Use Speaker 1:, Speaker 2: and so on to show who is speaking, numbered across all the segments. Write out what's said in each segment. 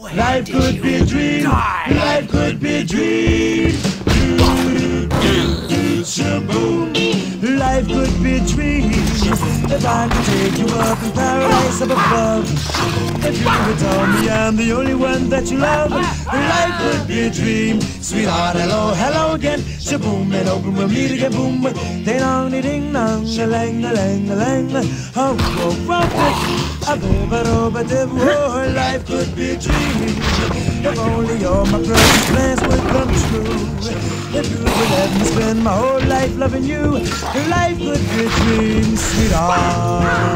Speaker 1: Life could be a dream. Life could be a dream. Life could be a dream. If I could take you up in paradise up above. If you could tell me I'm the only one that you love. Life could be a dream. Sweetheart, hello, hello again. Shaboom, and open we'll again. Boom, ding dong, ding dong, a lang, a lang, a lang. Oh, oh, oh, oh. Oh, oh, oh. Oh, life could be a dream If only all my plans would come true If you would let me spend my whole life loving you Life could be a dream, sweetheart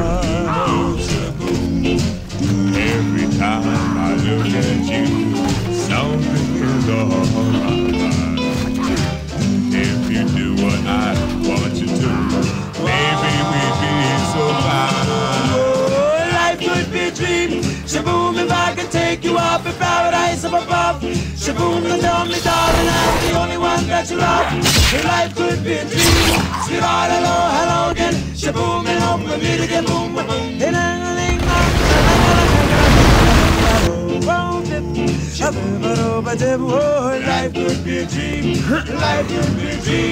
Speaker 1: Shaboom, and me, darling, I'm the only one that you love. Your life could be a dream. Sweetheart, hello, hello again. Shaboom, and home we'll meet again. Boom, boom, boom. Oh, life could be a dream. Life could be a dream,